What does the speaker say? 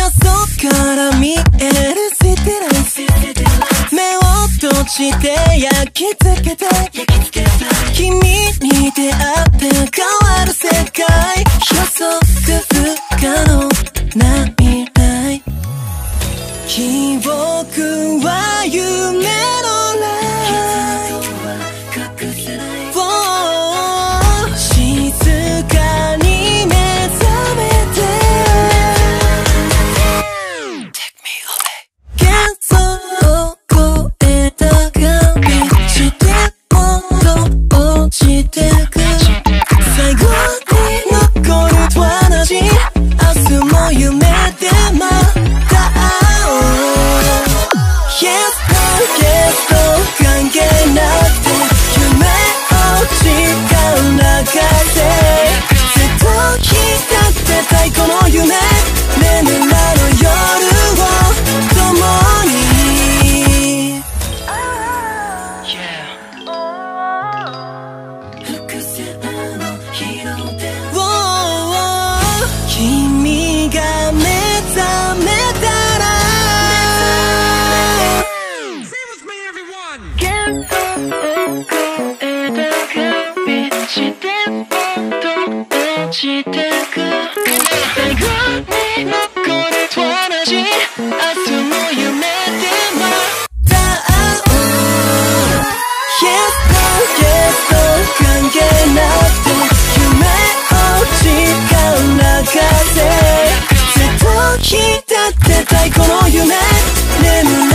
車窓から見えるシティライ目を閉じて焼き付けて君に出会って変わる世界。予測不可能な未来記憶は夢の Yes, no, yes, no せずっと浸ってたいこの夢眠